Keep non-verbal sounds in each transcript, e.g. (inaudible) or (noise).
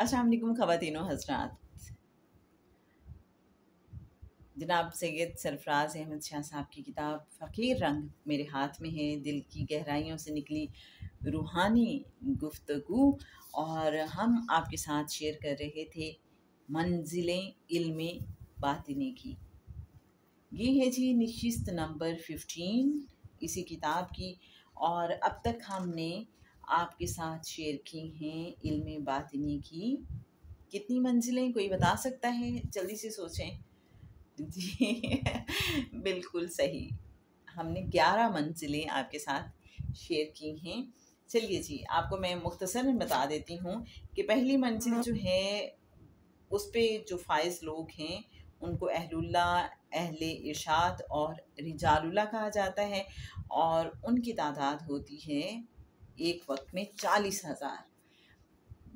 असलकुम ख़वातिन हजरात? जनाब सैयद सरफराज अहमद शाह साहब की किताब फ़कीर रंग मेरे हाथ में है, दिल की गहराइयों से निकली रूहानी गुफ्तगु और हम आपके साथ शेयर कर रहे थे मंजिलें इल्म बातिनी की। ये है जी नशिस्त नंबर फिफ्टीन इसी किताब की और अब तक हमने आपके साथ शेयर की हैं इल्म बातनी की। कितनी मंजिलें, कोई बता सकता है? जल्दी से सोचें। जी (laughs) बिल्कुल सही। हमने ग्यारह मंजिलें आपके साथ शेयर की हैं। चलिए जी, आपको मैं मुख्तसर में बता देती हूँ कि पहली मंजिल जो है, उस पर जो फाइज लोग हैं, उनको अहलुल्ला, अहल इरशाद और रिजालुल्ला कहा जाता है और उनकी तादाद होती है एक वक्त में चालीस हज़ार।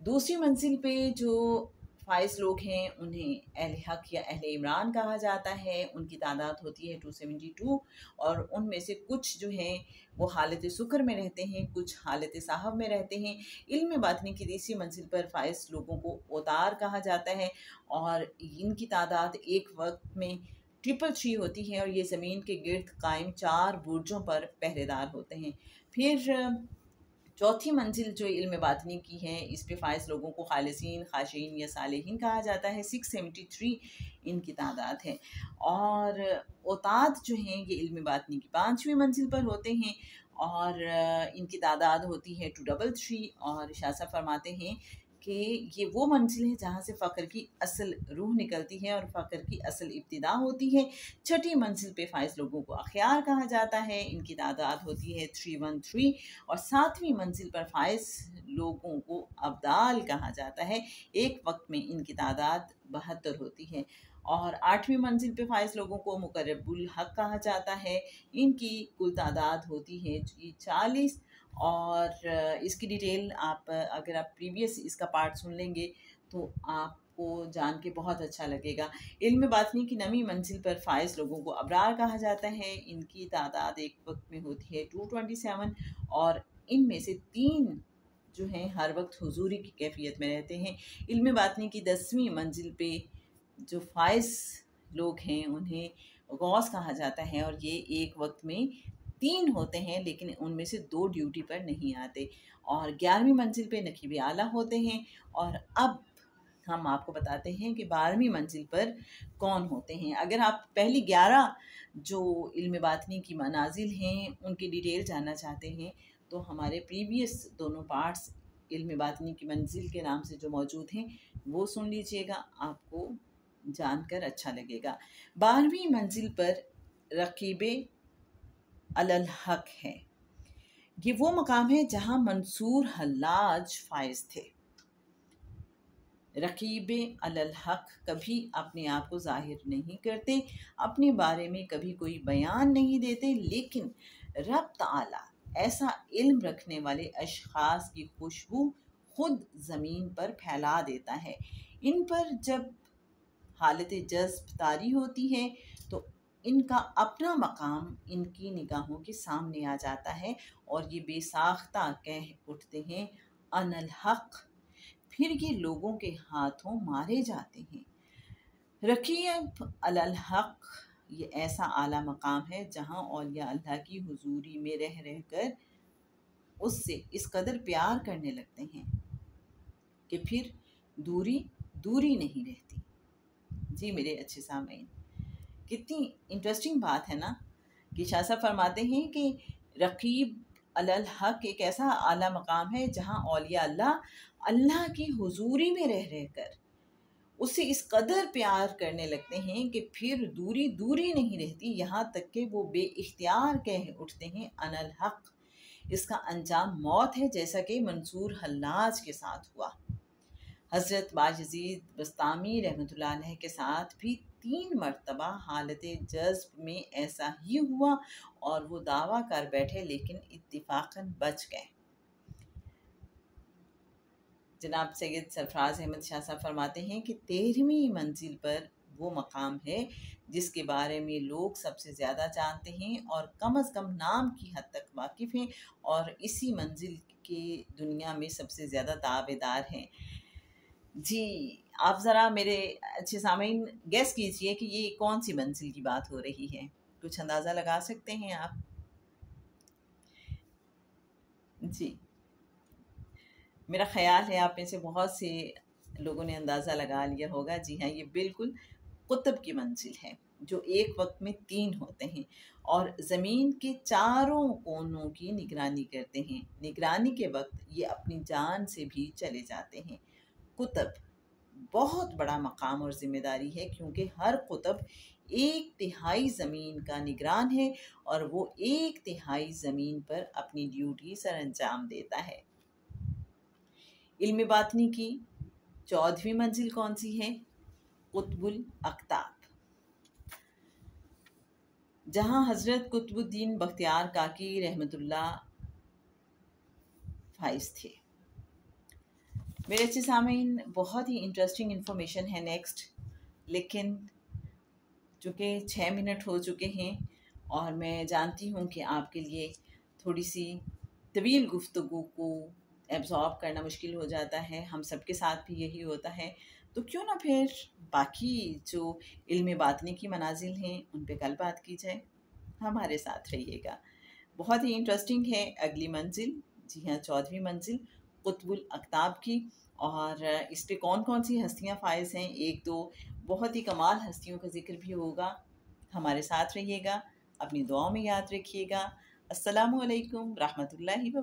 दूसरी मंजिल पे जो फाइज लोग हैं, उन्हें अहल हक या अहल इमरान कहा जाता है। उनकी तादाद होती है टू सेवेंटी टू और उनमें से कुछ जो हैं, वो हालत सुकर में रहते हैं, कुछ हालत साहब में रहते हैं। इल्म बातनी की तीसरी मंजिल पर फाइज लोगों को उतार कहा जाता है और इनकी तादाद एक वक्त में ट्रिपल थ्री होती है और ये ज़मीन के गिर्द कायम चार बुर्जों पर पहरेदार होते हैं। फिर चौथी मंजिल जो इल्म बातनी की है, इस पे फायज लोगों को खालसिन खाशीन या सालहीन कहा जाता है। सिक्स सेवेंटी थ्री इनकी तादाद है। और उताद जो हैं, ये इल्म बातनी की पाँचवीं मंजिल पर होते हैं और इनकी तादाद होती है टू डबल थ्री और शासा फरमाते हैं कि ये वो मंजिल है जहाँ से फ़ख्र की असल रूह निकलती है और फ़ख्र की असल इब्तदा होती है। छठी मंजिल पे फाइज लोगों को अख्यार कहा जाता है। इनकी तादाद होती है थ्री वन थ्री और सातवीं मंजिल पर फाइज लोगों को अब्दाल कहा जाता है। एक वक्त में इनकी तादाद बहत्तर होती है और आठवीं मंजिल पे फाइज लोगों को मुकरबुल हक कहा जाता है। इनकी कुल तादाद होती है चालीस और इसकी डिटेल आप, अगर आप प्रीवियस इसका पार्ट सुन लेंगे तो आपको जान के बहुत अच्छा लगेगा। इल्म बातनी की नवी मंजिल पर फायज लोगों को अबरार कहा जाता है। इनकी तादाद एक वक्त में होती है टू ट्वेंटी सेवन और इनमें से तीन जो हैं हर वक्त हुजूरी की कैफियत में रहते हैं। इल्म बातनी की दसवीं मंजिल पे जो फायज लोग हैं, उन्हें गौस कहा जाता है और ये एक वक्त में तीन होते हैं, लेकिन उनमें से दो ड्यूटी पर नहीं आते। और ग्यारहवीं मंजिल पे नकीब आला होते हैं। और अब हम आपको बताते हैं कि बारहवीं मंजिल पर कौन होते हैं। अगर आप पहली ग्यारह जो इल्म बातनी की मनाजिल हैं, उनकी डिटेल जानना चाहते हैं तो हमारे प्रीवियस दोनों पार्ट्स इल्म बातनी की मंजिल के नाम से जो मौजूद हैं, वो सुन लीजिएगा, आपको जानकर अच्छा लगेगा। बारहवीं मंजिल पर रकीब अलहक है। ये वो मकाम है जहाँ मंसूर हल्लाज फायज थे। रकीब अलहक कभी अपने आप को ज़ाहिर नहीं करते, अपने बारे में कभी कोई बयान नहीं देते, लेकिन रब ताला ऐसा इल्म रखने वाले अशखास की खुशबू खुद ज़मीन पर फैला देता है। इन पर जब हालत जज्ब तारी होती है तो इनका अपना मकाम इनकी निगाहों के सामने आ जाता है और ये बेसाख्ता कह उठते हैं, अनल हक। फिर ये लोगों के हाथों मारे जाते हैं। रकीब अल हक, ये ऐसा आला मकाम है जहाँ औलिया अल्लाह की हुजूरी में रह रह कर उससे इस कदर प्यार करने लगते हैं कि फिर दूरी दूरी नहीं रहती। जी मेरे अच्छे सामीन कितनी इंटरेस्टिंग बात है ना कि शाह फरमाते हैं कि रकीब अल हक एक ऐसा आला मकाम है जहाँ औलिया अल्लाह अल्लाह की हुजूरी में रह रह कर उससे इस कदर प्यार करने लगते हैं कि फिर दूरी दूरी नहीं रहती। यहाँ तक कि वो बेख्तियार कह उठते हैं, अनल हक। इसका अंजाम मौत है जैसा कि मंसूर हल्लाज के साथ हुआ। हज़रत बाजीद बस्तामी रहमत के साथ भी तीन मरतबा हालत जज्ब में ऐसा ही हुआ और वो दावा कर बैठे, लेकिन इत्तेफाकन बच गए। जनाब सैयद सरफराज अहमद शाह साहब फरमाते हैं कि तेरहवीं मंजिल पर वो मकाम है जिसके बारे में लोग सबसे ज़्यादा जानते हैं और कम अज़ कम नाम की हद तक वाकिफ़ हैं और इसी मंजिल के दुनिया में सबसे ज़्यादा दावेदार हैं। जी, आप ज़रा मेरे अच्छे सामीन गैस कीजिए कि ये कौन सी मंजिल की बात हो रही है? कुछ अंदाज़ा लगा सकते हैं आप? जी। मेरा ख़्याल है आप में से बहुत से लोगों ने अंदाज़ा लगा लिया होगा। जी हाँ ये बिल्कुल कुतुब की मंजिल है, जो एक वक्त में तीन होते हैं और ज़मीन के चारों कोनों की निगरानी करते हैं। निगरानी के वक्त ये अपनी जान से भी चले जाते हैं। कुतब बहुत बड़ा मकाम और ज़िम्मेदारी है, क्योंकि हर कुतब एक तिहाई ज़मीन का निगरान है और वो एक तिहाई ज़मीन पर अपनी ड्यूटी सर अंजाम देता है। इल्म बातनी की चौदहवीं मंजिल कौन सी है? कुतबुल अख्ताब। जहाँ हज़रत कुतुबुद्दीन बख्तियार काकी रहमतुल्लाह फाइज थे। मेरे अच्छे सामीन बहुत ही इंटरेस्टिंग इन्फॉर्मेशन है नेक्स्ट लेकिन चूँकि छः मिनट हो चुके हैं और मैं जानती हूँ कि आपके लिए थोड़ी सी तवील गुफ्तु को एब्ज़ॉर्ब करना मुश्किल हो जाता है। हम सबके साथ भी यही होता है। तो क्यों ना फिर बाकी जो इल्म बातने की मनाजिल हैं, उन पर कल बात की जाए। हमारे साथ रहिएगा। बहुत ही इंटरेस्टिंग है अगली मंजिल, जी हाँ चौदहवीं मंजिल। कुतुल अकताब की और इस पर कौन कौन सी हस्तियाँ फायज हैं? एक दो बहुत ही कमाल हस्तियों का ज़िक्र भी होगा। हमारे साथ रहिएगा, अपनी दुआओं में याद रखिएगा। असलकम रहमतुल्लाहि व